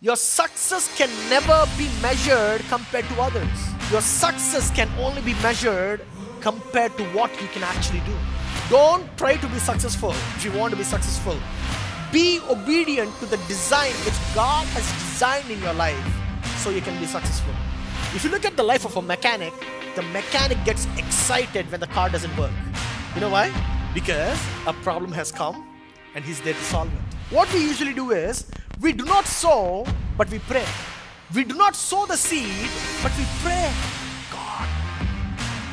Your success can never be measured compared to others. Your success can only be measured compared to what you can actually do. Don't try to be successful if you want to be successful. Be obedient to the design which God has designed in your life so you can be successful. If you look at the life of a mechanic, the mechanic gets excited when the car doesn't work. You know why? Because a problem has come and he's there to solve it. What we usually do is we do not sow, but we pray. We do not sow the seed, but we pray. God,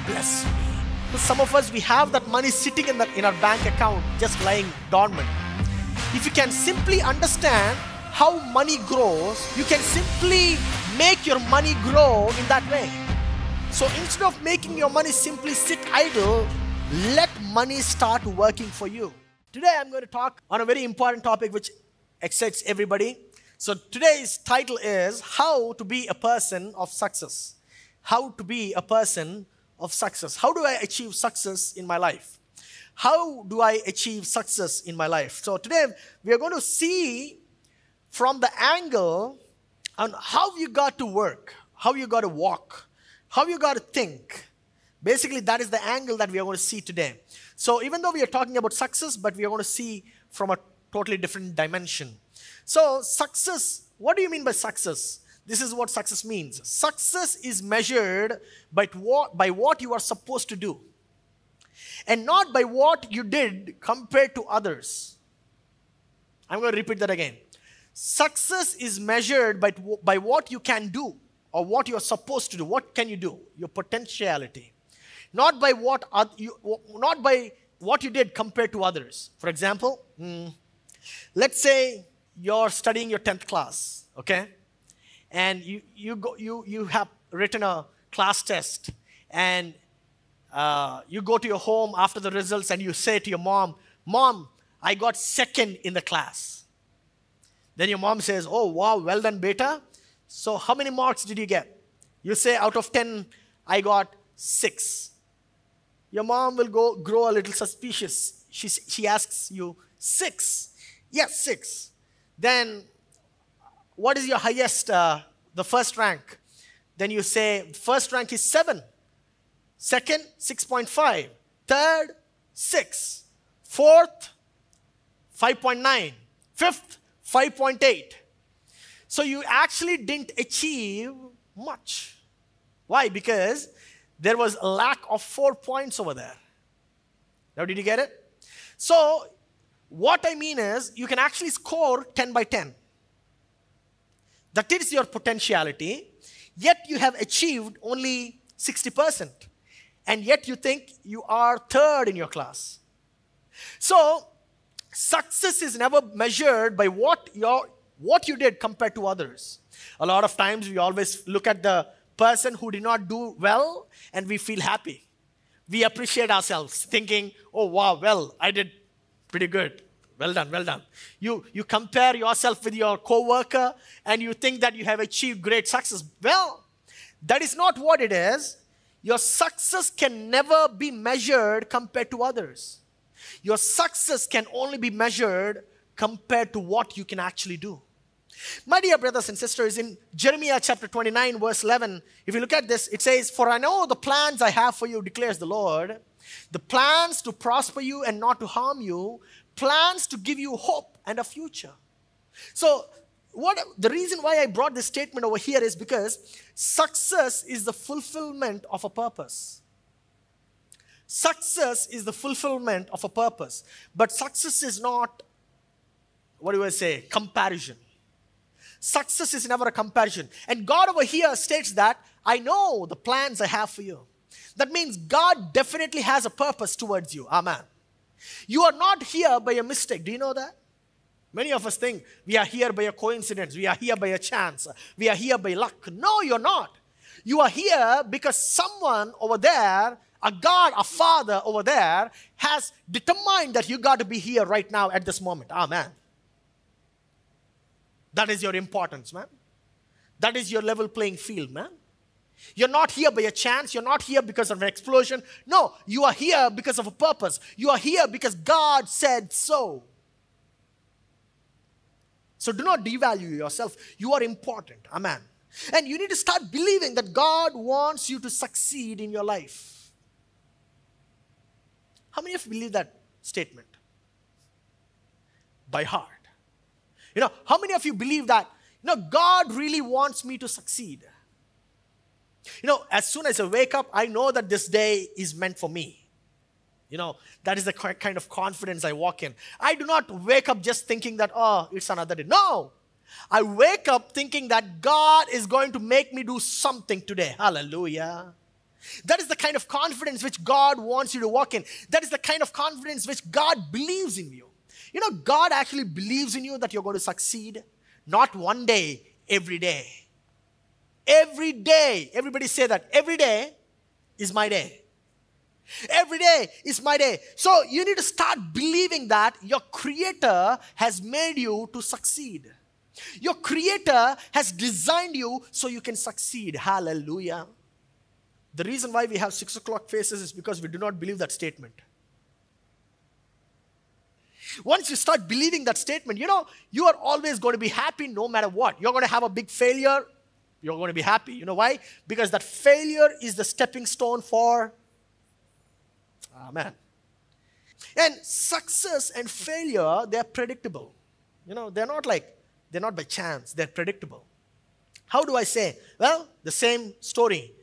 bless me. Some of us, we have that money sitting in, the, in our bank account, just lying dormant. If you can simply understand how money grows, you can simply make your money grow in that way. So instead of making your money simply sit idle, let money start working for you. Today I'm going to talk on a very important topic which excites everybody. So today's title is How to Be a Person of Success. How to be a person of success. How do I achieve success in my life? How do I achieve success in my life? So today we are going to see from the angle on how you got to work, how you got to walk, how you got to think. Basically, that is the angle that we are going to see today. So even though we are talking about success, but we are going to see from a totally different dimension. So success, what do you mean by success? This is what success means. Success is measured by what, by what you are supposed to do and not by what you did compared to others. I'm going to repeat that again. Success is measured by, by what you can do or what you're supposed to do. What can you do? Your potentiality. Not by what, you, not by what you did compared to others. For example, hmm, let's say you're studying your 10th class, okay? and you, you, go, you, you have written a class test and uh, you go to your home after the results and you say to your mom, Mom, I got second in the class. Then your mom says, Oh, wow, well done, beta. So, how many marks did you get? You say, Out of 10, I got six. Your mom will go grow a little suspicious. She, she asks you, Six? Yes, six. Then what is your highest, uh, the first rank? Then you say, first rank is 7. Second, 6.5. Third, 6. Fourth, 5.9. Fifth, 5.8. So you actually didn't achieve much. Why? Because there was a lack of four points over there. Now, did you get it? So, what I mean is, you can actually score 10 by 10. That is your potentiality, yet you have achieved only 60%. And yet you think you are third in your class. So, success is never measured by what, your, what you did compared to others. A lot of times we always look at the person who did not do well and we feel happy. We appreciate ourselves, thinking, oh, wow, well, I did pretty good. Well done, well done. You, you compare yourself with your coworker and you think that you have achieved great success. Well, that is not what it is. Your success can never be measured compared to others. Your success can only be measured compared to what you can actually do. My dear brothers and sisters, in Jeremiah chapter 29, verse 11, if you look at this, it says, For I know the plans I have for you, declares the Lord, the plans to prosper you and not to harm you, plans to give you hope and a future. So, what the reason why I brought this statement over here is because success is the fulfillment of a purpose. Success is the fulfillment of a purpose. But success is not, what do I say, comparison. Success is never a comparison. And God over here states that I know the plans I have for you. That means God definitely has a purpose towards you. Amen. You are not here by a mistake. Do you know that? Many of us think we are here by a coincidence, we are here by a chance, we are here by luck. No, you're not. You are here because someone over there, a God, a Father over there, has determined that you got to be here right now at this moment. Amen. That is your importance, man. That is your level playing field, man. You're not here by a chance. You're not here because of an explosion. No, you are here because of a purpose. You are here because God said so. So do not devalue yourself. You are important. Amen. And you need to start believing that God wants you to succeed in your life. How many of you believe that statement? By heart. You know, how many of you believe that, you know, God really wants me to succeed? You know, as soon as I wake up, I know that this day is meant for me. You know, that is the kind of confidence I walk in. I do not wake up just thinking that, oh, it's another day. No. I wake up thinking that God is going to make me do something today. Hallelujah. That is the kind of confidence which God wants you to walk in. That is the kind of confidence which God believes in you. You know, God actually believes in you that you're going to succeed, not one day, every day. Every day, everybody say that. Every day is my day. Every day is my day. So you need to start believing that your Creator has made you to succeed. Your Creator has designed you so you can succeed. Hallelujah. The reason why we have six o'clock faces is because we do not believe that statement. Once you start believing that statement, you know, you are always going to be happy no matter what. You're going to have a big failure, you're going to be happy. You know why? Because that failure is the stepping stone for Amen. And success and failure, they're predictable. You know, they're not like, they're not by chance, they're predictable. How do I say? Well, the same story.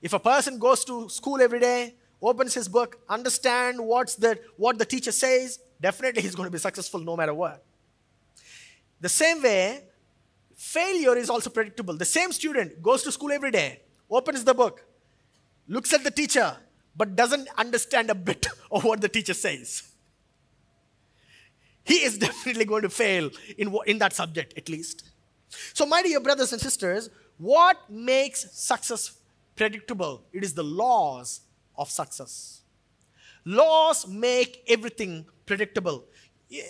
If a person goes to school every day, opens his book, understand what's the, what the teacher says, definitely he's going to be successful no matter what. The same way, failure is also predictable. The same student goes to school every day, opens the book, looks at the teacher, but doesn't understand a bit of what the teacher says. He is definitely going to fail in, in that subject, at least. So, my dear brothers and sisters, what makes success predictable? It is the laws of success. Laws make everything predictable.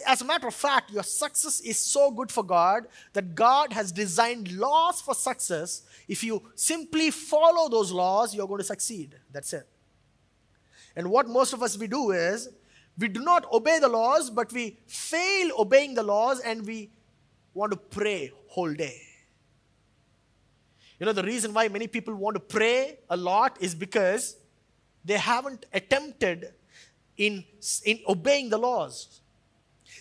As a matter of fact, your success is so good for God that God has designed laws for success. If you simply follow those laws, you're going to succeed. That's it. And what most of us we do is we do not obey the laws, but we fail obeying the laws and we want to pray whole day. You know, the reason why many people want to pray a lot is because they haven't attempted in, in obeying the laws.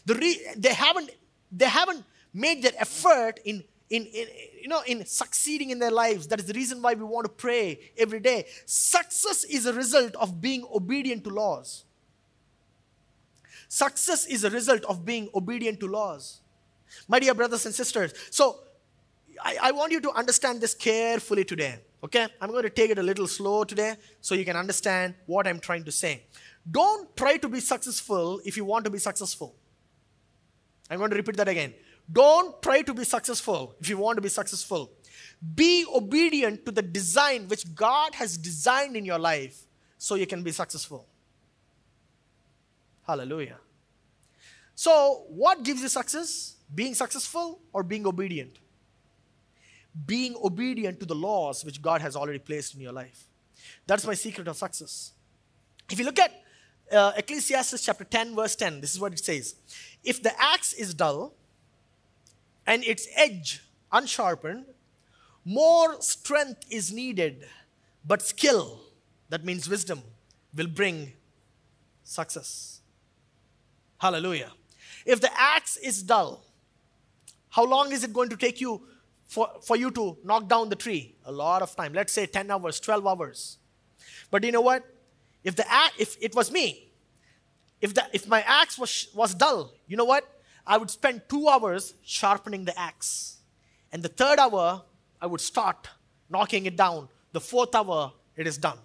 The re- they, haven't, they haven't made their effort in in, in, you know, in succeeding in their lives. That is the reason why we want to pray every day. Success is a result of being obedient to laws. Success is a result of being obedient to laws. My dear brothers and sisters, so I, I want you to understand this carefully today. Okay? I'm going to take it a little slow today so you can understand what I'm trying to say. Don't try to be successful if you want to be successful. I'm going to repeat that again. Don't try to be successful if you want to be successful. Be obedient to the design which God has designed in your life so you can be successful. Hallelujah. So, what gives you success? Being successful or being obedient? Being obedient to the laws which God has already placed in your life. That's my secret of success. If you look at uh, Ecclesiastes chapter 10, verse 10, this is what it says If the axe is dull, and its edge unsharpened, more strength is needed, but skill, that means wisdom, will bring success. Hallelujah. If the axe is dull, how long is it going to take you for, for you to knock down the tree? A lot of time. Let's say 10 hours, 12 hours. But you know what? If the if it was me, if the if my axe was was dull, you know what? I would spend two hours sharpening the axe. And the third hour, I would start knocking it down. The fourth hour, it is done.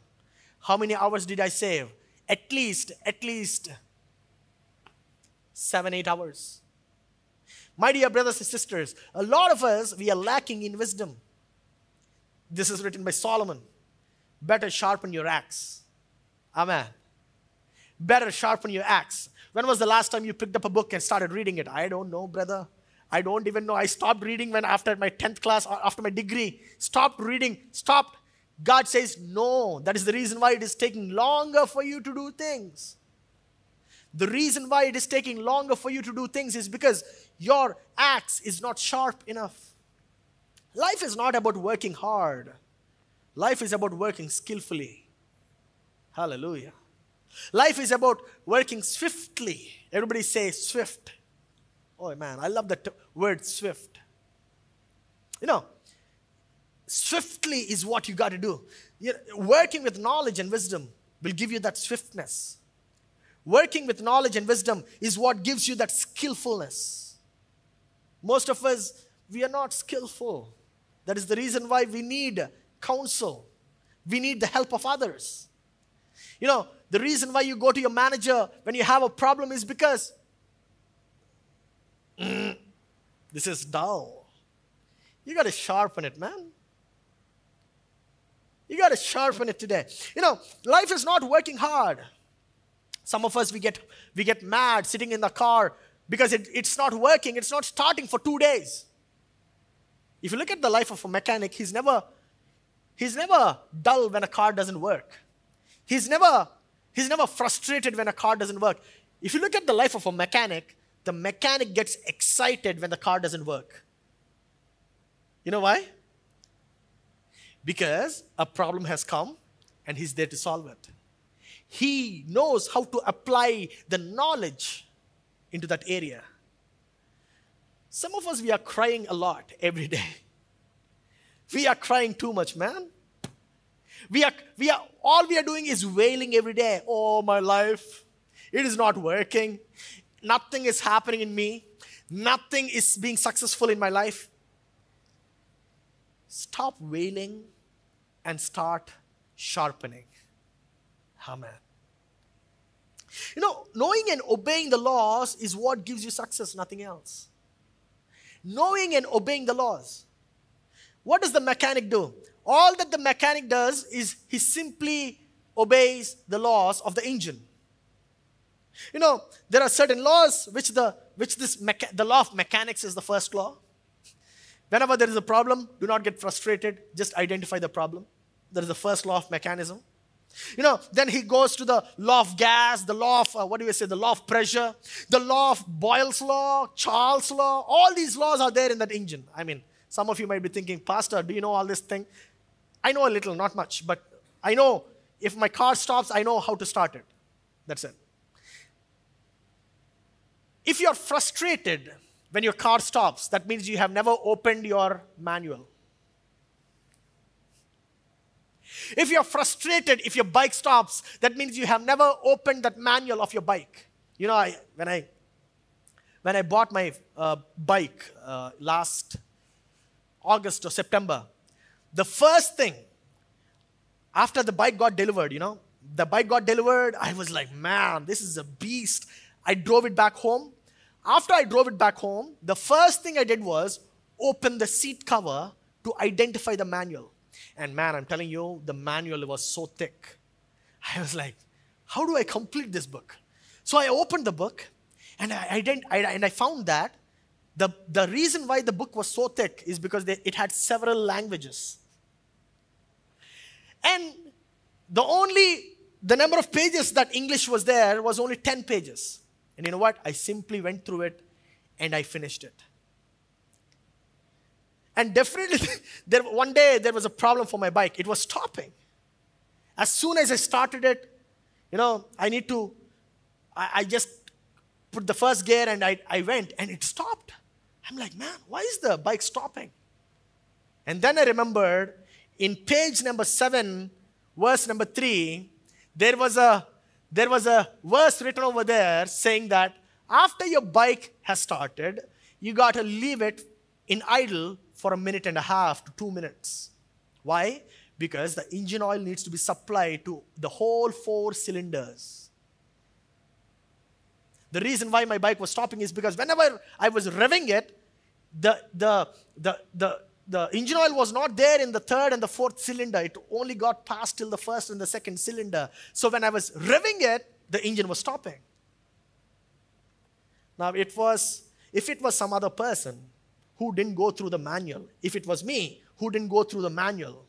How many hours did I save? At least, at least seven, eight hours. My dear brothers and sisters, a lot of us, we are lacking in wisdom. This is written by Solomon. Better sharpen your axe. Amen. Better sharpen your axe. When was the last time you picked up a book and started reading it? I don't know, brother. I don't even know. I stopped reading when after my 10th class, uh, after my degree. Stopped reading, stopped. God says, no. That is the reason why it is taking longer for you to do things. The reason why it is taking longer for you to do things is because your axe is not sharp enough. Life is not about working hard, life is about working skillfully. Hallelujah. Life is about working swiftly. Everybody say swift. Oh man, I love the t- word swift. You know, swiftly is what you got to do. You know, working with knowledge and wisdom will give you that swiftness. Working with knowledge and wisdom is what gives you that skillfulness. Most of us, we are not skillful. That is the reason why we need counsel. We need the help of others. You know, the reason why you go to your manager when you have a problem is because mm, this is dull. You got to sharpen it, man. You got to sharpen it today. You know, life is not working hard. Some of us, we get, we get mad sitting in the car because it, it's not working, it's not starting for two days. If you look at the life of a mechanic, he's never, he's never dull when a car doesn't work. He's never, he's never frustrated when a car doesn't work. If you look at the life of a mechanic, the mechanic gets excited when the car doesn't work. You know why? Because a problem has come and he's there to solve it. He knows how to apply the knowledge into that area. Some of us, we are crying a lot every day. We are crying too much, man. We are, we are, all we are doing is wailing every day. Oh, my life, it is not working. Nothing is happening in me. Nothing is being successful in my life. Stop wailing and start sharpening. Amen. You know, knowing and obeying the laws is what gives you success, nothing else. Knowing and obeying the laws. What does the mechanic do? All that the mechanic does is he simply obeys the laws of the engine. You know, there are certain laws which the which this mecha- the law of mechanics is the first law. Whenever there is a problem, do not get frustrated, just identify the problem. That is the first law of mechanism. You know, then he goes to the law of gas, the law of, uh, what do we say, the law of pressure, the law of Boyle's law, Charles' law. All these laws are there in that engine. I mean, some of you might be thinking, Pastor, do you know all this thing? I know a little, not much, but I know if my car stops, I know how to start it. That's it. If you're frustrated when your car stops, that means you have never opened your manual. If you're frustrated if your bike stops, that means you have never opened that manual of your bike. You know, I, when I when I bought my uh, bike uh, last August or September, the first thing after the bike got delivered, you know, the bike got delivered, I was like, man, this is a beast. I drove it back home. After I drove it back home, the first thing I did was open the seat cover to identify the manual. And man, I'm telling you, the manual was so thick. I was like, how do I complete this book? So I opened the book and I, I didn't, I, and I found that the, the reason why the book was so thick is because they, it had several languages. And the only, the number of pages that English was there was only 10 pages. And you know what? I simply went through it and I finished it. And definitely, there, one day there was a problem for my bike. It was stopping. As soon as I started it, you know, I need to, I, I just put the first gear and I, I went and it stopped. I'm like, man, why is the bike stopping? And then I remembered in page number seven, verse number three, there was a there was a verse written over there saying that after your bike has started, you got to leave it in idle for a minute and a half to two minutes. Why? Because the engine oil needs to be supplied to the whole four cylinders. The reason why my bike was stopping is because whenever I was revving it, the, the, the, the, the engine oil was not there in the third and the fourth cylinder. It only got past till the first and the second cylinder. So when I was revving it, the engine was stopping. Now it was, if it was some other person, who didn't go through the manual. If it was me who didn't go through the manual,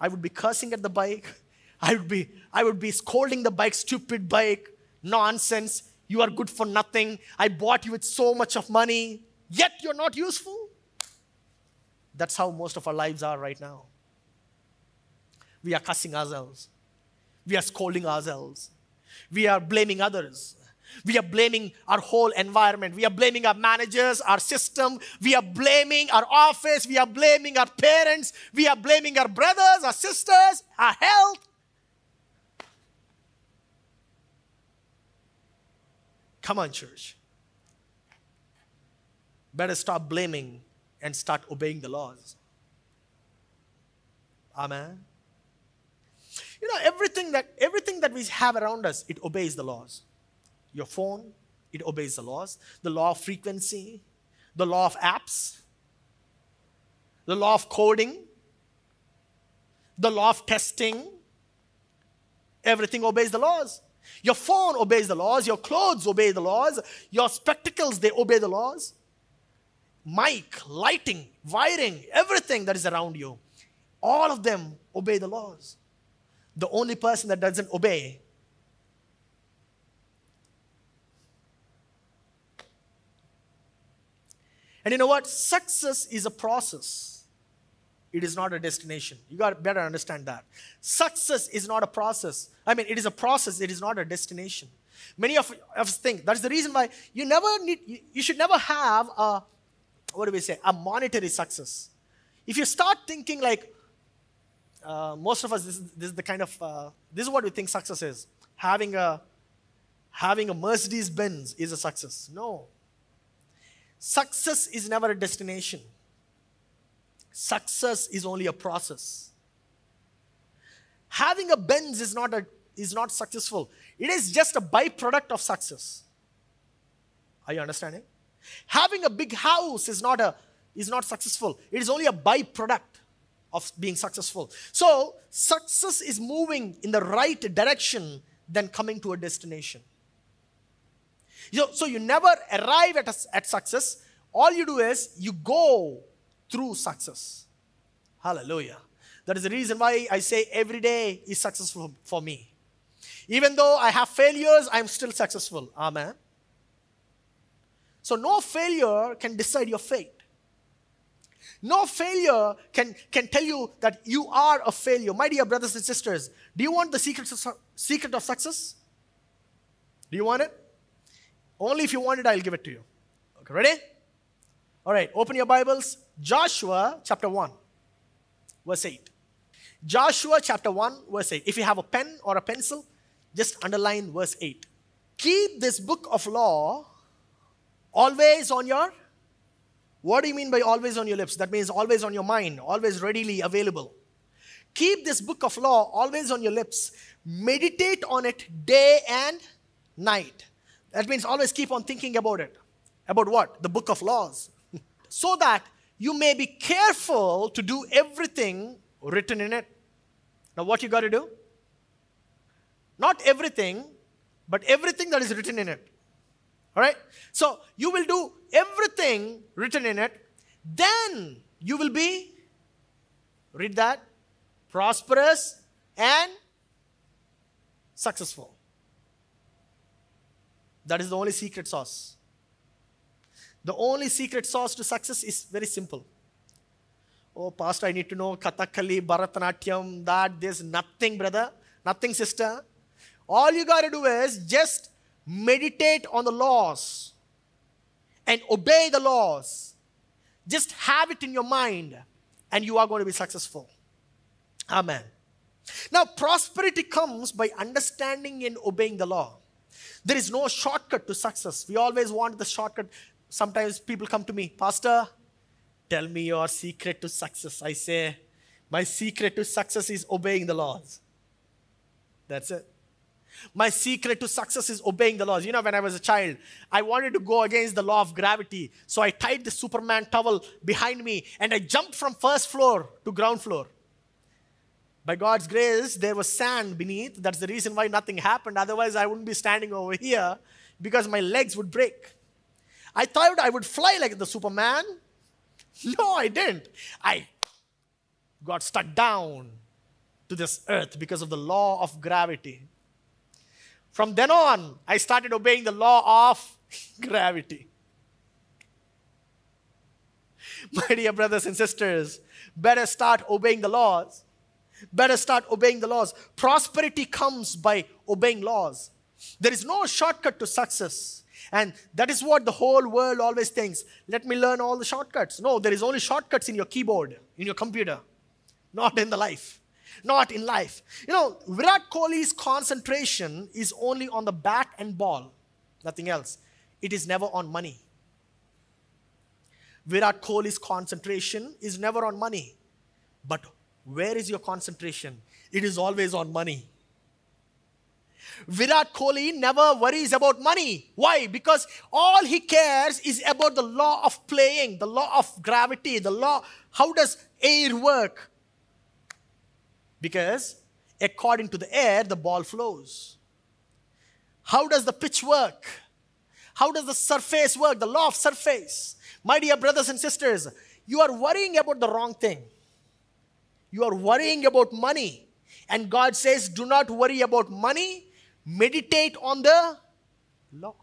I would be cursing at the bike. I would be, I would be scolding the bike, stupid bike, nonsense. You are good for nothing. I bought you with so much of money, yet you're not useful. That's how most of our lives are right now. We are cussing ourselves. We are scolding ourselves. We are blaming others. We are blaming our whole environment. We are blaming our managers, our system. We are blaming our office. We are blaming our parents. We are blaming our brothers, our sisters, our health. Come on, church. Better stop blaming and start obeying the laws. Amen. You know, everything that everything that we have around us, it obeys the laws. Your phone, it obeys the laws. The law of frequency, the law of apps, the law of coding, the law of testing. Everything obeys the laws. Your phone obeys the laws, your clothes obey the laws, your spectacles, they obey the laws. Mic, lighting, wiring, everything that is around you, all of them obey the laws. The only person that doesn't obey And you know what? Success is a process. It is not a destination. You got to better understand that. Success is not a process. I mean, it is a process, it is not a destination. Many of us think that's the reason why you never need, you, you should never have a, what do we say, a monetary success. If you start thinking like, uh, most of us, this is, this is the kind of, uh, this is what we think success is. Having a, having a Mercedes Benz is a success. No, Success is never a destination. Success is only a process. Having a Benz is not, a, is not successful. It is just a byproduct of success. Are you understanding? Having a big house is not, a, is not successful. It is only a byproduct of being successful. So, success is moving in the right direction than coming to a destination. So, so you never arrive at, a, at success. All you do is you go through success. Hallelujah. That is the reason why I say every day is successful for me. Even though I have failures, I'm still successful. Amen. So no failure can decide your fate. No failure can, can tell you that you are a failure. My dear brothers and sisters, do you want the secret secret of success? Do you want it? Only if you want it, I'll give it to you. Okay, ready? All right, open your Bibles. Joshua chapter 1, verse 8. Joshua chapter 1, verse 8. If you have a pen or a pencil, just underline verse 8. Keep this book of law always on your what do you mean by always on your lips? That means always on your mind, always readily available. Keep this book of law always on your lips. Meditate on it day and night. That means always keep on thinking about it. About what? The book of laws. So that you may be careful to do everything written in it. Now, what you got to do? Not everything, but everything that is written in it. All right? So, you will do everything written in it, then you will be, read that, prosperous and successful. That is the only secret sauce. The only secret sauce to success is very simple. Oh, Pastor, I need to know Kathakali, Bharatanatyam, that. There's nothing, brother. Nothing, sister. All you got to do is just meditate on the laws and obey the laws. Just have it in your mind, and you are going to be successful. Amen. Now, prosperity comes by understanding and obeying the law. There is no shortcut to success. We always want the shortcut. Sometimes people come to me, Pastor, tell me your secret to success. I say, my secret to success is obeying the laws. That's it. My secret to success is obeying the laws. You know, when I was a child, I wanted to go against the law of gravity. So I tied the Superman towel behind me and I jumped from first floor to ground floor. By God's grace, there was sand beneath. That's the reason why nothing happened. Otherwise, I wouldn't be standing over here because my legs would break. I thought I would fly like the Superman. No, I didn't. I got stuck down to this earth because of the law of gravity. From then on, I started obeying the law of gravity. My dear brothers and sisters, better start obeying the laws. Better start obeying the laws. Prosperity comes by obeying laws. There is no shortcut to success. And that is what the whole world always thinks. Let me learn all the shortcuts. No, there is only shortcuts in your keyboard, in your computer, not in the life. Not in life. You know, Virat Kohli's concentration is only on the bat and ball, nothing else. It is never on money. Virat Kohli's concentration is never on money. But where is your concentration? It is always on money. Virat Kohli never worries about money. Why? Because all he cares is about the law of playing, the law of gravity, the law. How does air work? Because according to the air, the ball flows. How does the pitch work? How does the surface work? The law of surface. My dear brothers and sisters, you are worrying about the wrong thing. You are worrying about money. And God says, do not worry about money, meditate on the law.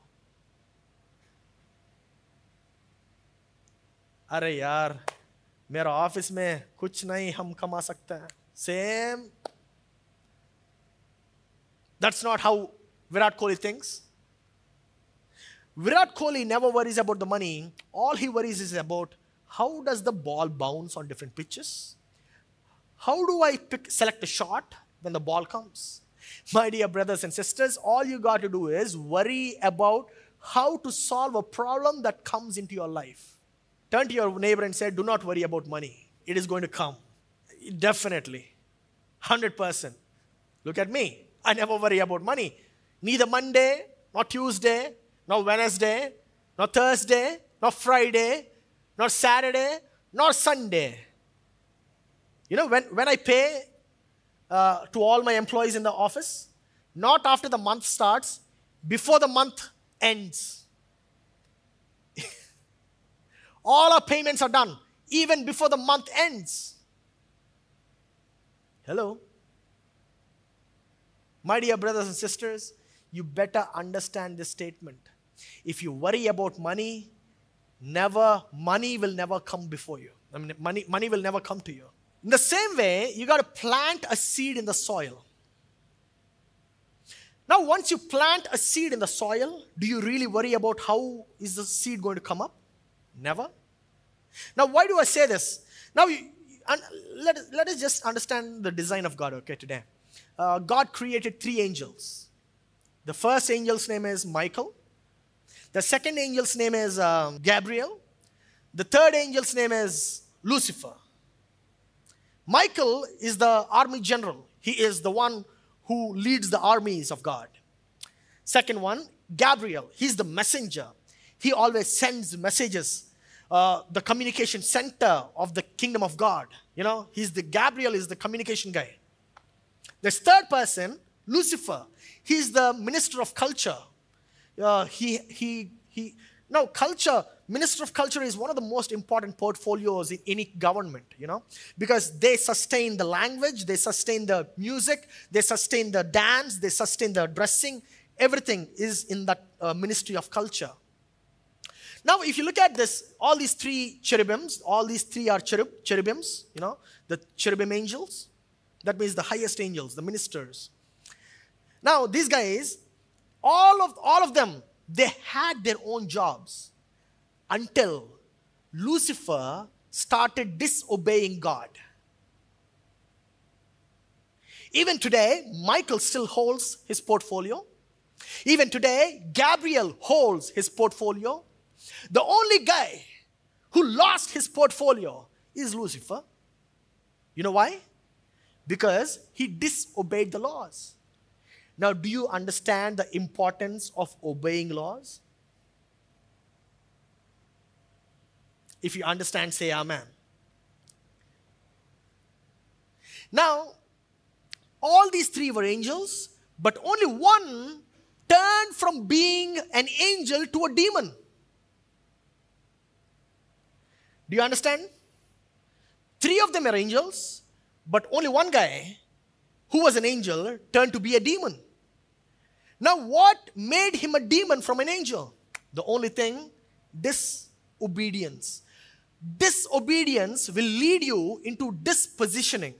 अरे यार मेरा office में कुछ नहीं हम कमा सकते हैं same that's not how Virat Kohli thinks Virat Kohli never worries about the money. All he worries is about how does the ball bounce on different pitches? How do I pick, select a shot when the ball comes? My dear brothers and sisters, all you got to do is worry about how to solve a problem that comes into your life. Turn to your neighbor and say, Do not worry about money. It is going to come. Definitely. 100%. Look at me. I never worry about money. Neither Monday, nor Tuesday, nor Wednesday, nor Thursday, nor Friday, nor Saturday, nor Sunday. You know, when, when I pay uh, to all my employees in the office, not after the month starts, before the month ends. all our payments are done, even before the month ends. Hello? My dear brothers and sisters, you better understand this statement. If you worry about money, never, money will never come before you. I mean, money, money will never come to you. In the same way, you got to plant a seed in the soil. Now, once you plant a seed in the soil, do you really worry about how is the seed going to come up? Never. Now, why do I say this? Now, you, let, let us just understand the design of God, okay, today. Uh, God created three angels. The first angel's name is Michael. The second angel's name is um, Gabriel. The third angel's name is Lucifer. Michael is the army general. He is the one who leads the armies of God. Second one, Gabriel. He's the messenger. He always sends messages. Uh, the communication center of the kingdom of God. You know, he's the Gabriel is the communication guy. This third person, Lucifer. He's the minister of culture uh, he, he, he, now culture, Minister of Culture is one of the most important portfolios in any government, you know, because they sustain the language, they sustain the music, they sustain the dance, they sustain the dressing. Everything is in that uh, Ministry of Culture. Now, if you look at this, all these three cherubims, all these three are cherub, cherubims, you know, the cherubim angels. That means the highest angels, the ministers. Now, these guys, all of, all of them, they had their own jobs until Lucifer started disobeying God. Even today, Michael still holds his portfolio. Even today, Gabriel holds his portfolio. The only guy who lost his portfolio is Lucifer. You know why? Because he disobeyed the laws. Now, do you understand the importance of obeying laws? If you understand, say Amen. Now, all these three were angels, but only one turned from being an angel to a demon. Do you understand? Three of them are angels, but only one guy who was an angel turned to be a demon. Now, what made him a demon from an angel? The only thing disobedience. Disobedience will lead you into dispositioning.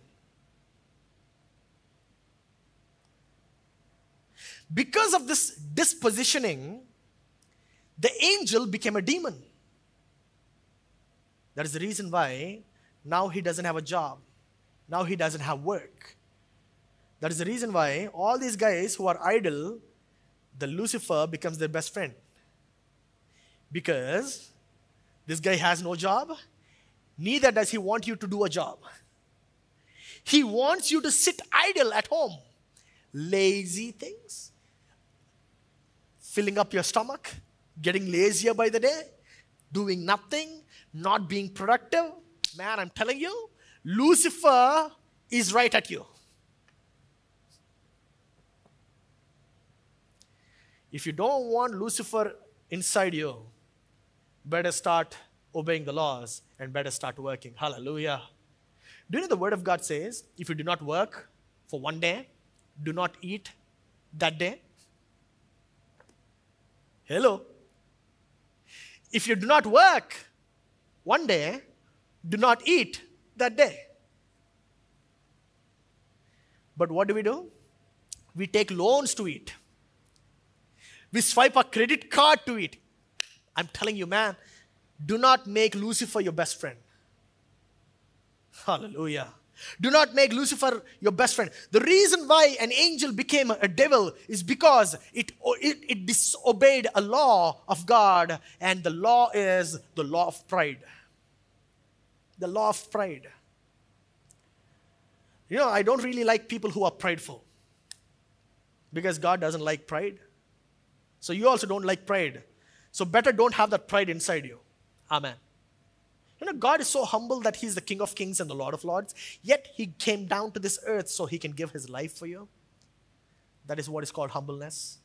Because of this dispositioning, the angel became a demon. That is the reason why now he doesn't have a job. Now he doesn't have work. That is the reason why all these guys who are idle, the Lucifer becomes their best friend. Because this guy has no job, neither does he want you to do a job. He wants you to sit idle at home. Lazy things, filling up your stomach, getting lazier by the day, doing nothing, not being productive. Man, I'm telling you, Lucifer is right at you. If you don't want Lucifer inside you, better start obeying the laws and better start working. Hallelujah. Do you know the word of God says, if you do not work for one day, do not eat that day? Hello. If you do not work one day, do not eat that day. But what do we do? We take loans to eat. We swipe a credit card to it. I'm telling you, man, do not make Lucifer your best friend. Hallelujah. Do not make Lucifer your best friend. The reason why an angel became a devil is because it, it, it disobeyed a law of God, and the law is the law of pride. The law of pride. You know, I don't really like people who are prideful because God doesn't like pride. So you also don't like pride. So better don't have that pride inside you. Amen. You know, God is so humble that He's the King of Kings and the Lord of Lords, yet He came down to this earth so He can give His life for you. That is what is called humbleness.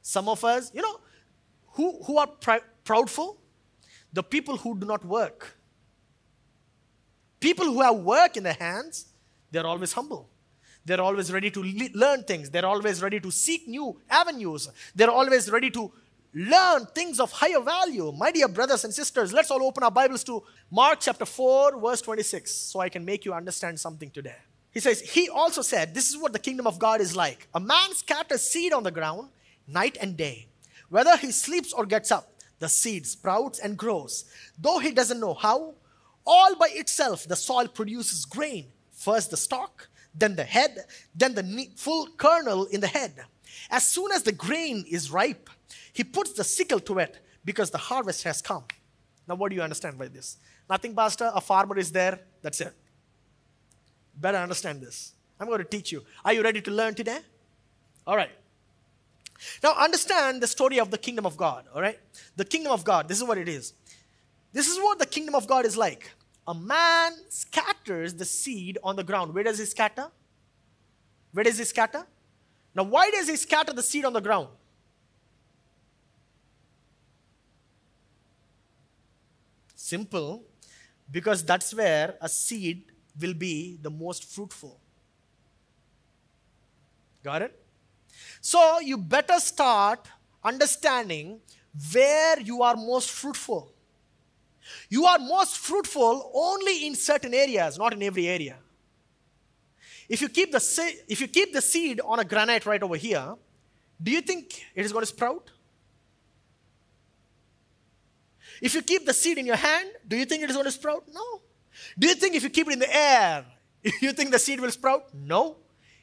Some of us, you know, who, who are pr- proudful? The people who do not work. People who have work in their hands, they're always humble. They're always ready to le- learn things. They're always ready to seek new avenues. They're always ready to learn things of higher value. My dear brothers and sisters, let's all open our Bibles to Mark chapter 4, verse 26, so I can make you understand something today. He says, He also said, This is what the kingdom of God is like. A man scatters seed on the ground night and day. Whether he sleeps or gets up, the seed sprouts and grows. Though he doesn't know how, all by itself the soil produces grain. First the stalk, then the head, then the full kernel in the head. As soon as the grain is ripe, he puts the sickle to it because the harvest has come. Now, what do you understand by this? Nothing, Pastor. A farmer is there. That's it. Better understand this. I'm going to teach you. Are you ready to learn today? All right. Now, understand the story of the kingdom of God. All right. The kingdom of God. This is what it is. This is what the kingdom of God is like. A man scatters the seed on the ground. Where does he scatter? Where does he scatter? Now, why does he scatter the seed on the ground? Simple, because that's where a seed will be the most fruitful. Got it? So you better start understanding where you are most fruitful. You are most fruitful only in certain areas, not in every area. If you keep the, if you keep the seed on a granite right over here, do you think it is going to sprout? If you keep the seed in your hand, do you think it is going to sprout? No. Do you think if you keep it in the air, you think the seed will sprout? No.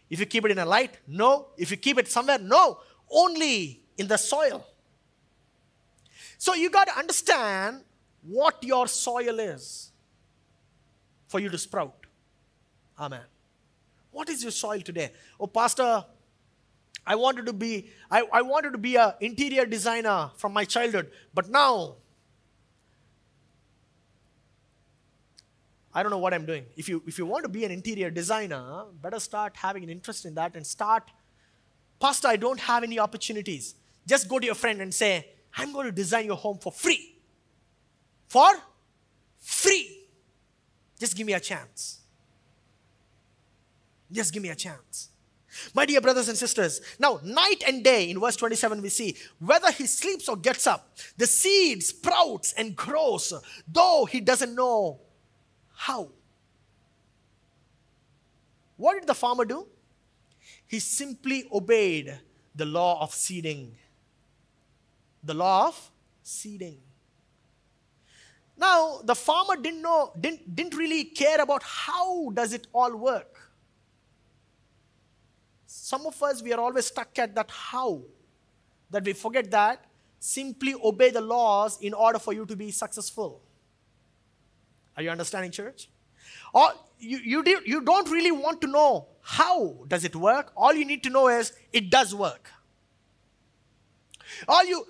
If you keep it in a light, no. If you keep it somewhere, no. Only in the soil. So you got to understand what your soil is for you to sprout. Amen. What is your soil today? Oh, Pastor, I wanted to be I, I wanted to be an interior designer from my childhood, but now I don't know what I'm doing. If you, if you want to be an interior designer, better start having an interest in that and start, Pastor, I don't have any opportunities. Just go to your friend and say, I'm going to design your home for free. For free. Just give me a chance. Just give me a chance. My dear brothers and sisters, now night and day, in verse 27, we see whether he sleeps or gets up, the seed sprouts and grows, though he doesn't know how. What did the farmer do? He simply obeyed the law of seeding. The law of seeding. Now, the farmer didn't know, didn't, didn't really care about how does it all work. Some of us, we are always stuck at that how, that we forget that simply obey the laws in order for you to be successful. Are you understanding, church? Or you, you, do, you don't really want to know how does it work. All you need to know is it does work. All you,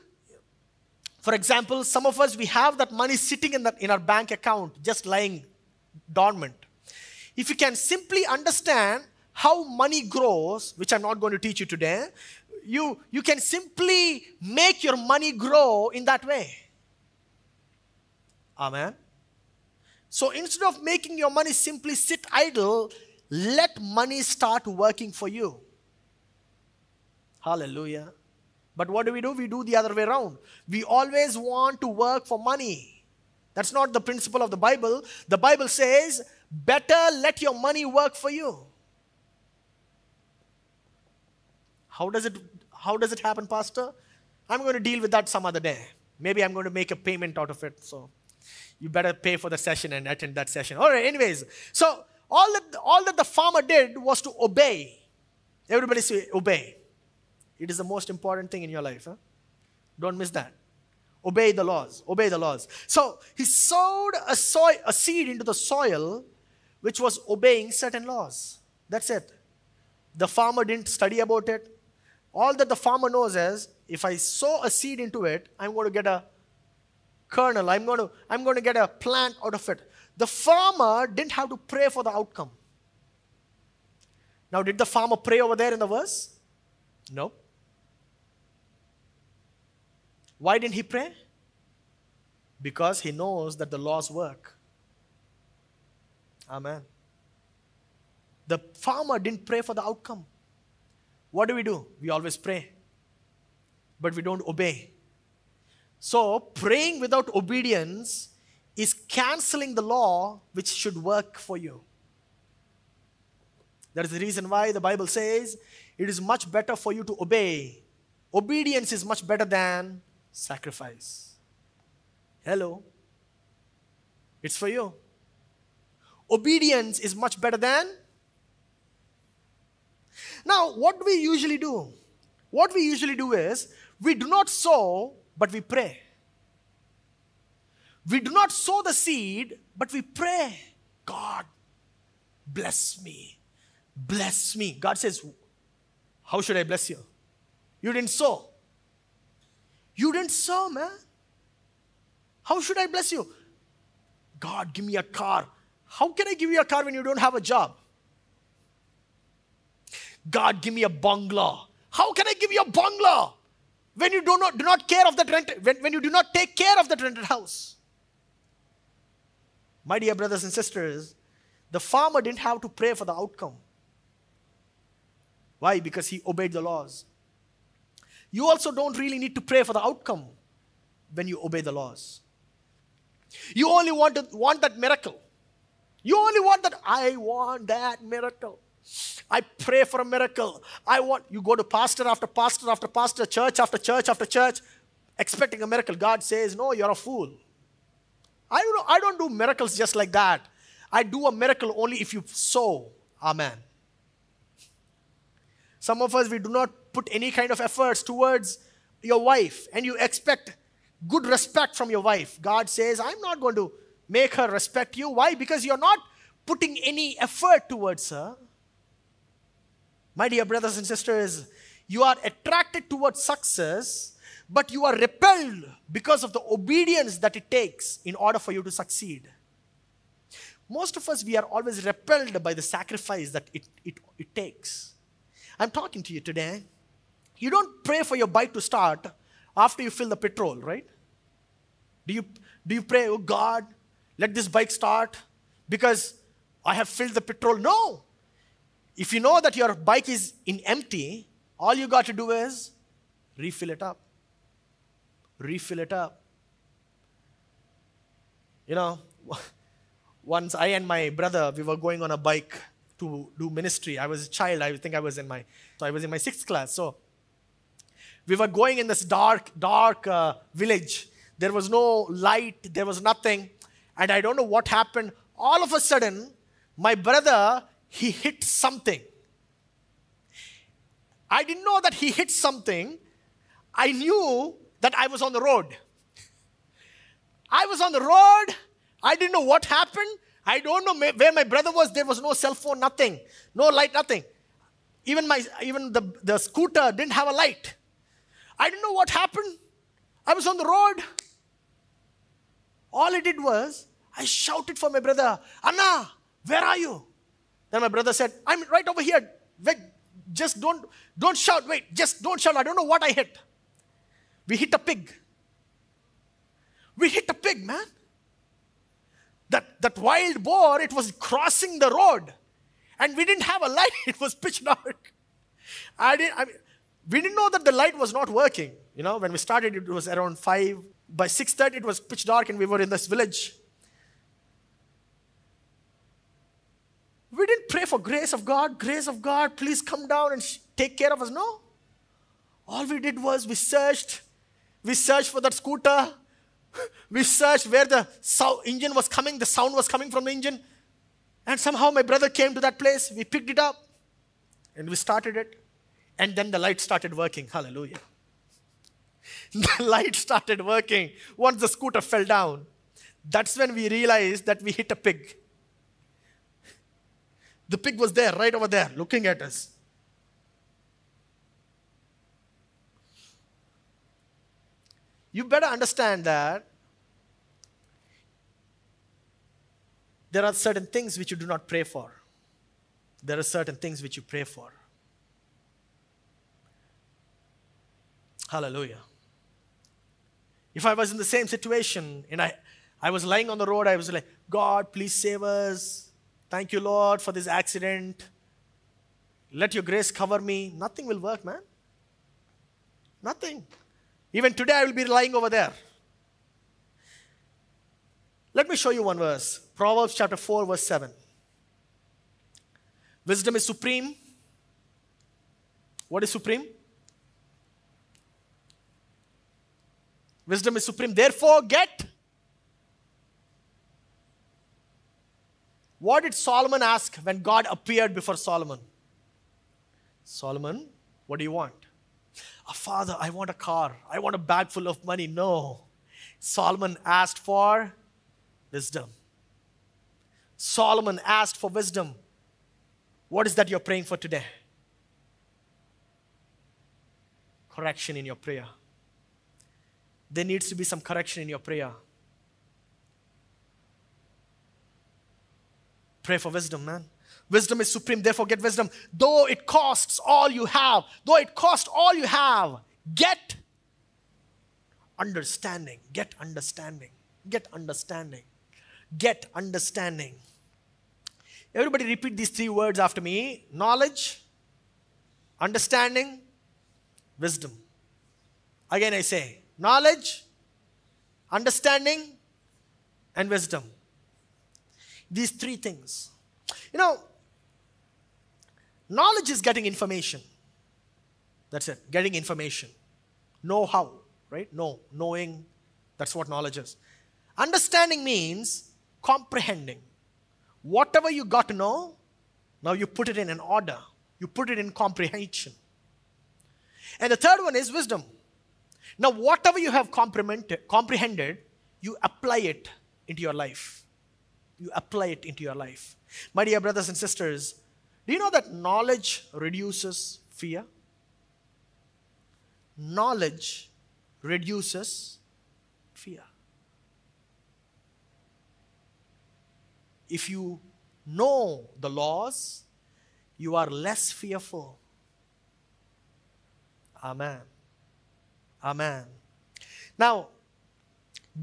for example, some of us, we have that money sitting in, the, in our bank account, just lying dormant. If you can simply understand how money grows, which I'm not going to teach you today, you, you can simply make your money grow in that way. Amen. So instead of making your money simply sit idle, let money start working for you. Hallelujah. But what do we do? We do the other way around. We always want to work for money. That's not the principle of the Bible. The Bible says, better let your money work for you. How does it how does it happen, Pastor? I'm going to deal with that some other day. Maybe I'm going to make a payment out of it. So you better pay for the session and attend that session. All right, anyways. So all that, all that the farmer did was to obey. Everybody say obey. It is the most important thing in your life. Huh? Don't miss that. Obey the laws. Obey the laws. So he sowed a, soil, a seed into the soil which was obeying certain laws. That's it. The farmer didn't study about it. All that the farmer knows is if I sow a seed into it, I'm going to get a kernel. I'm going to, I'm going to get a plant out of it. The farmer didn't have to pray for the outcome. Now, did the farmer pray over there in the verse? No. Why didn't he pray? Because he knows that the laws work. Amen. The farmer didn't pray for the outcome. What do we do? We always pray, but we don't obey. So, praying without obedience is canceling the law which should work for you. That is the reason why the Bible says it is much better for you to obey. Obedience is much better than sacrifice. Hello. It's for you. Obedience is much better than. Now, what do we usually do? What we usually do is we do not sow, but we pray. We do not sow the seed, but we pray. God, bless me. Bless me. God says, How should I bless you? You didn't sow. You didn't sow, man. How should I bless you? God, give me a car. How can I give you a car when you don't have a job? God, give me a bungalow. How can I give you a bungalow when you do not, do not care of that rent, when, when you do not take care of that rented house? My dear brothers and sisters, the farmer didn't have to pray for the outcome. Why? Because he obeyed the laws. You also don't really need to pray for the outcome when you obey the laws. You only want, to, want that miracle. You only want that, I want that miracle. I pray for a miracle. I want, you go to pastor after pastor after pastor, church after church after church, expecting a miracle. God says, No, you're a fool. I don't, know, I don't do miracles just like that. I do a miracle only if you sow. Amen. Some of us, we do not put any kind of efforts towards your wife and you expect good respect from your wife. God says, I'm not going to make her respect you. Why? Because you're not putting any effort towards her. My dear brothers and sisters, you are attracted towards success, but you are repelled because of the obedience that it takes in order for you to succeed. Most of us, we are always repelled by the sacrifice that it, it, it takes. I'm talking to you today. You don't pray for your bike to start after you fill the petrol, right? Do you, do you pray, oh God, let this bike start because I have filled the petrol? No. If you know that your bike is in empty, all you got to do is refill it up. Refill it up. You know, once I and my brother, we were going on a bike to do ministry. I was a child. I think I was in my, so I was in my sixth class. So we were going in this dark, dark uh, village. There was no light. There was nothing. And I don't know what happened. All of a sudden, my brother, he hit something. I didn't know that he hit something. I knew that I was on the road. I was on the road. I didn't know what happened. I don't know where my brother was. There was no cell phone, nothing, no light, nothing. Even my even the, the scooter didn't have a light. I didn't know what happened. I was on the road. All I did was I shouted for my brother, Anna, where are you? Then my brother said, I'm right over here. Wait, just don't don't shout. Wait, just don't shout. I don't know what I hit. We hit a pig. We hit a pig, man. That, that wild boar, it was crossing the road. And we didn't have a light. It was pitch dark. I didn't, I mean, we didn't know that the light was not working. You know, when we started, it was around 5. By 6.30, it was pitch dark and we were in this village. We didn't pray for grace of God, grace of God, please come down and take care of us. No. All we did was we searched. We searched for that scooter. We searched where the engine was coming, the sound was coming from the engine. And somehow my brother came to that place. We picked it up and we started it. And then the light started working. Hallelujah. The light started working once the scooter fell down. That's when we realized that we hit a pig. The pig was there, right over there, looking at us. You better understand that there are certain things which you do not pray for. There are certain things which you pray for. Hallelujah. If I was in the same situation and I, I was lying on the road, I was like, God, please save us. Thank you, Lord, for this accident. Let your grace cover me. Nothing will work, man. Nothing. Even today, I will be lying over there. Let me show you one verse Proverbs chapter 4, verse 7. Wisdom is supreme. What is supreme? Wisdom is supreme. Therefore, get. What did Solomon ask when God appeared before Solomon? Solomon, what do you want? oh, Father, I want a car. I want a bag full of money. No. Solomon asked for wisdom. Solomon asked for wisdom. What is that you're praying for today? Correction in your prayer. There needs to be some correction in your prayer. Pray for wisdom, man. Wisdom is supreme, therefore get wisdom. Though it costs all you have, though it costs all you have, get understanding. Get understanding. Get understanding. Get understanding. Everybody repeat these three words after me knowledge, understanding, wisdom. Again, I say knowledge, understanding, and wisdom. These three things. You know, Knowledge is getting information. That's it, getting information. Know how, right? Know, knowing, that's what knowledge is. Understanding means comprehending. Whatever you got to know, now you put it in an order, you put it in comprehension. And the third one is wisdom. Now, whatever you have comprehended, you apply it into your life. You apply it into your life. My dear brothers and sisters, do you know that knowledge reduces fear? Knowledge reduces fear. If you know the laws, you are less fearful. Amen. Amen. Now,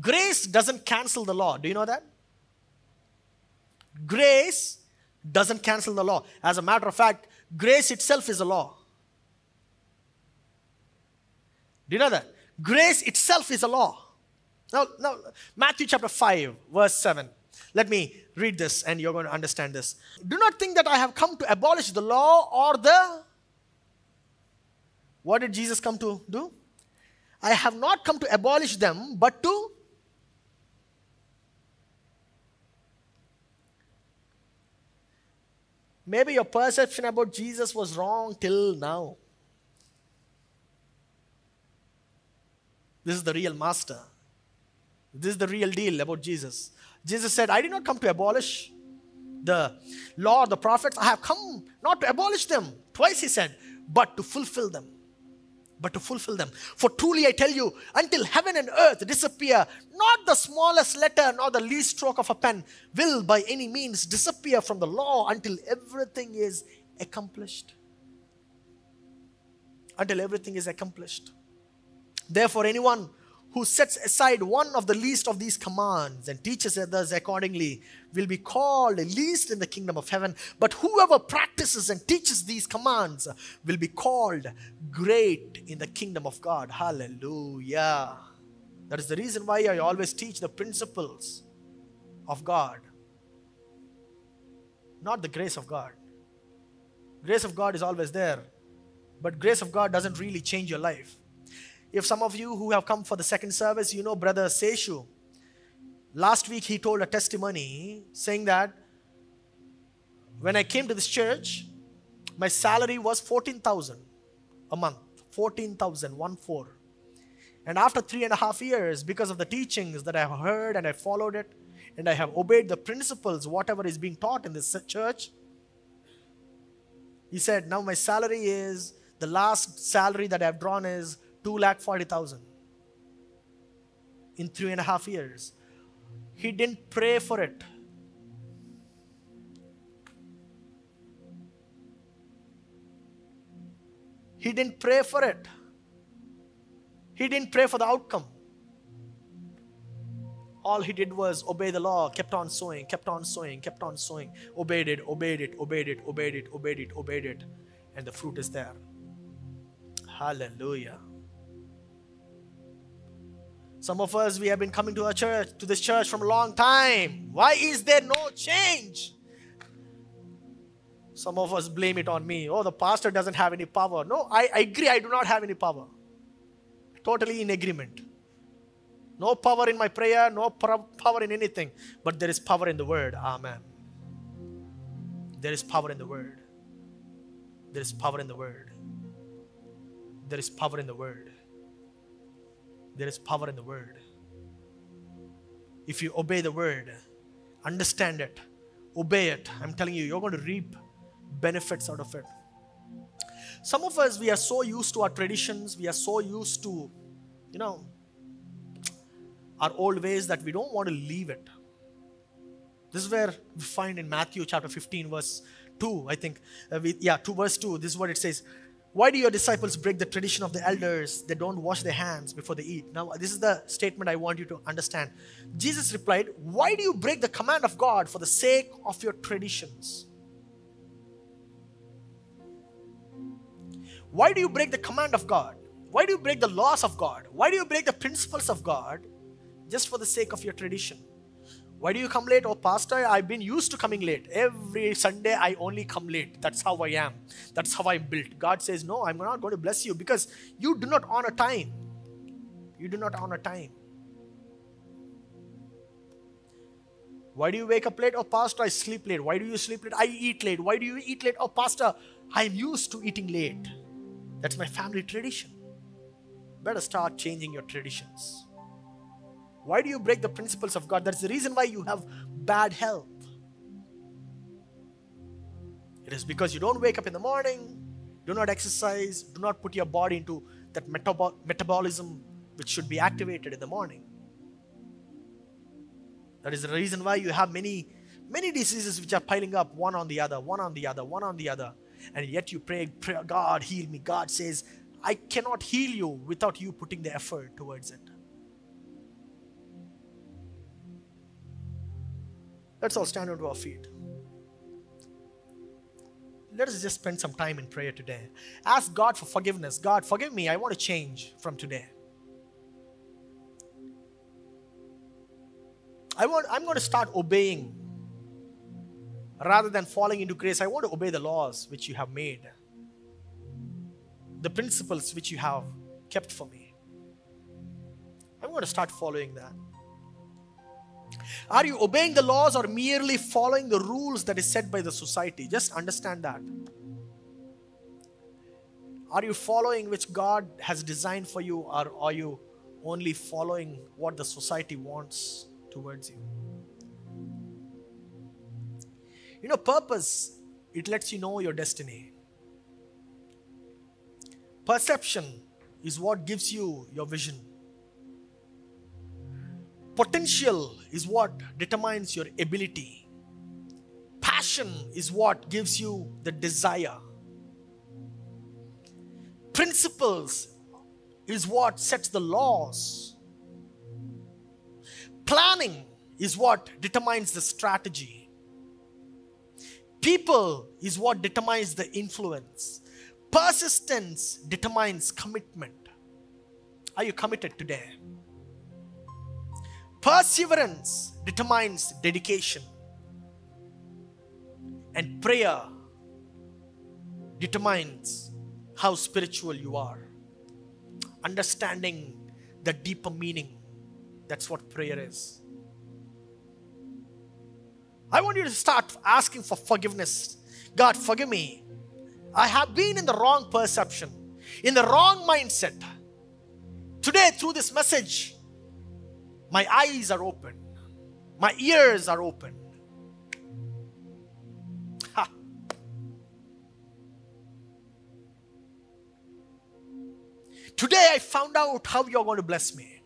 grace doesn't cancel the law. Do you know that? Grace doesn't cancel the law. As a matter of fact, grace itself is a law. Do you know that? Grace itself is a law. Now, now, Matthew chapter 5, verse 7. Let me read this and you're going to understand this. Do not think that I have come to abolish the law or the. What did Jesus come to do? I have not come to abolish them, but to. Maybe your perception about Jesus was wrong till now. This is the real master. This is the real deal about Jesus. Jesus said, I did not come to abolish the law the prophets. I have come not to abolish them. Twice he said, but to fulfill them. But to fulfill them. For truly I tell you, until heaven and earth disappear, not the smallest letter nor the least stroke of a pen will by any means disappear from the law until everything is accomplished. Until everything is accomplished. Therefore, anyone who sets aside one of the least of these commands and teaches others accordingly will be called least in the kingdom of heaven. But whoever practices and teaches these commands will be called great in the kingdom of God. Hallelujah. That is the reason why I always teach the principles of God, not the grace of God. Grace of God is always there, but grace of God doesn't really change your life. If some of you who have come for the second service, you know Brother Seshu. Last week he told a testimony saying that when I came to this church, my salary was 14,000 a month. 14,000, one four. And after three and a half years, because of the teachings that I have heard and I followed it, and I have obeyed the principles, whatever is being taught in this church, he said, Now my salary is the last salary that I've drawn is two lakh forty thousand in three and a half years. He didn't pray for it. He didn't pray for it. He didn't pray for the outcome. All he did was obey the law, kept on sowing, kept on sowing, kept on sowing, obeyed it, obeyed it, obeyed it, obeyed it, obeyed it, obeyed it, and the fruit is there. Hallelujah. Some of us, we have been coming to our church, to this church from a long time. Why is there no change? Some of us blame it on me. Oh, the pastor doesn't have any power. No, I, I agree, I do not have any power. Totally in agreement. No power in my prayer, no power in anything. But there is power in the word. Amen. There is power in the word. There is power in the word. There is power in the word. There is power in the word. If you obey the word, understand it, obey it, I'm telling you, you're going to reap benefits out of it. Some of us, we are so used to our traditions, we are so used to, you know, our old ways that we don't want to leave it. This is where we find in Matthew chapter 15, verse 2, I think. Uh, we, yeah, 2 verse 2, this is what it says. Why do your disciples break the tradition of the elders? They don't wash their hands before they eat. Now, this is the statement I want you to understand. Jesus replied, Why do you break the command of God for the sake of your traditions? Why do you break the command of God? Why do you break the laws of God? Why do you break the principles of God just for the sake of your tradition? Why do you come late? Oh, Pastor, I've been used to coming late. Every Sunday, I only come late. That's how I am. That's how I'm built. God says, No, I'm not going to bless you because you do not honor time. You do not honor time. Why do you wake up late? Oh, Pastor, I sleep late. Why do you sleep late? I eat late. Why do you eat late? Oh, Pastor, I'm used to eating late. That's my family tradition. Better start changing your traditions. Why do you break the principles of God? That's the reason why you have bad health. It is because you don't wake up in the morning, do not exercise, do not put your body into that metab- metabolism which should be activated in the morning. That is the reason why you have many, many diseases which are piling up one on the other, one on the other, one on the other. And yet you pray, pray God, heal me. God says, I cannot heal you without you putting the effort towards it. Let's all stand onto our feet. let us just spend some time in prayer today. Ask God for forgiveness. God, forgive me. I want to change from today. I want, I'm going to start obeying rather than falling into grace. I want to obey the laws which you have made, the principles which you have kept for me. I'm going to start following that. Are you obeying the laws or merely following the rules that is set by the society? Just understand that. Are you following which God has designed for you, or are you only following what the society wants towards you? You know, purpose, it lets you know your destiny. Perception is what gives you your vision. Potential is what determines your ability. Passion is what gives you the desire. Principles is what sets the laws. Planning is what determines the strategy. People is what determines the influence. Persistence determines commitment. Are you committed today? Perseverance determines dedication. And prayer determines how spiritual you are. Understanding the deeper meaning. That's what prayer is. I want you to start asking for forgiveness. God, forgive me. I have been in the wrong perception, in the wrong mindset. Today, through this message, my eyes are open. My ears are open. Ha. Today I found out how you're going to bless me.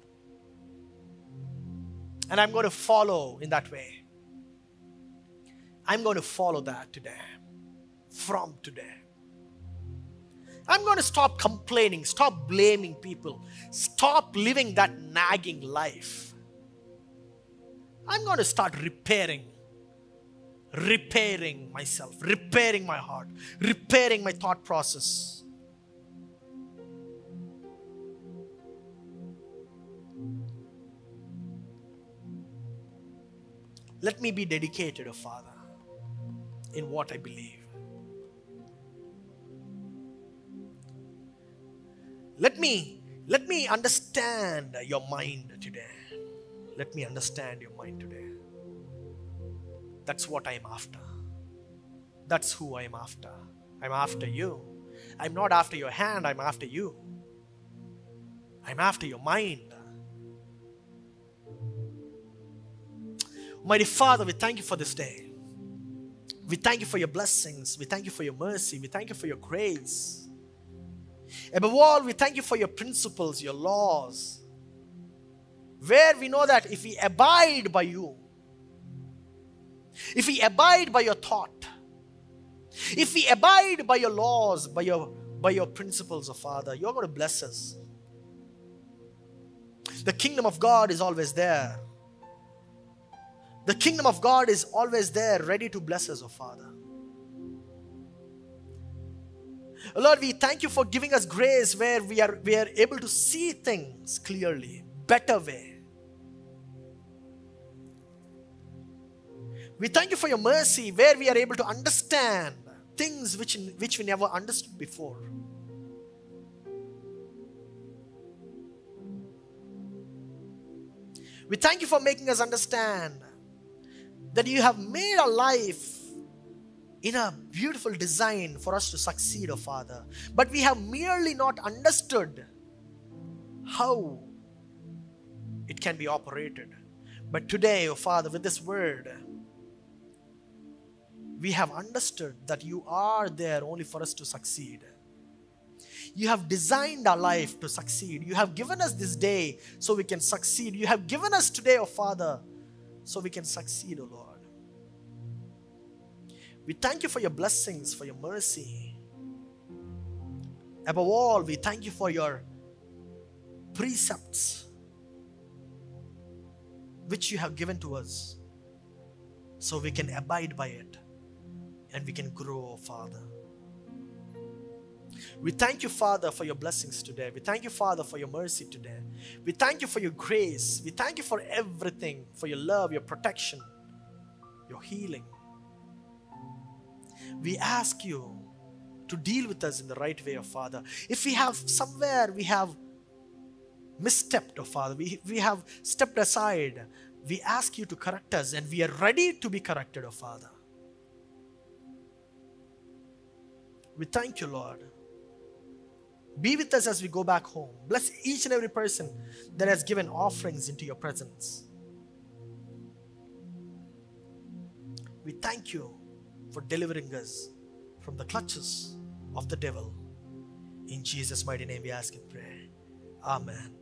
And I'm going to follow in that way. I'm going to follow that today. From today. I'm going to stop complaining, stop blaming people, stop living that nagging life. I'm going to start repairing. Repairing myself, repairing my heart, repairing my thought process. Let me be dedicated, O Father, in what I believe. Let me let me understand your mind today. Let me understand your mind today. That's what I am after. That's who I am after. I'm after you. I'm not after your hand, I'm after you. I'm after your mind. Mighty Father, we thank you for this day. We thank you for your blessings. We thank you for your mercy. We thank you for your grace. Above all, we thank you for your principles, your laws, where we know that if we abide by you, if we abide by your thought, if we abide by your laws, by your, by your principles, of Father, you're going to bless us. The kingdom of God is always there. The kingdom of God is always there, ready to bless us, oh Father. Lord, we thank you for giving us grace where we are, we are able to see things clearly, better way. We thank you for your mercy where we are able to understand things which, which we never understood before. We thank you for making us understand that you have made our life in a beautiful design for us to succeed, oh Father. But we have merely not understood how it can be operated. But today, oh Father, with this word, we have understood that you are there only for us to succeed. You have designed our life to succeed. You have given us this day so we can succeed. You have given us today, oh Father, so we can succeed, oh Lord. We thank you for your blessings, for your mercy. Above all, we thank you for your precepts which you have given to us so we can abide by it and we can grow, Father. We thank you, Father, for your blessings today. We thank you, Father, for your mercy today. We thank you for your grace. We thank you for everything, for your love, your protection, your healing. We ask you to deal with us in the right way, oh Father. If we have somewhere we have misstepped, oh Father, we, we have stepped aside, we ask you to correct us and we are ready to be corrected, oh Father. We thank you, Lord. Be with us as we go back home. Bless each and every person that has given offerings into your presence. We thank you for delivering us from the clutches of the devil. In Jesus' mighty name, we ask and pray. Amen.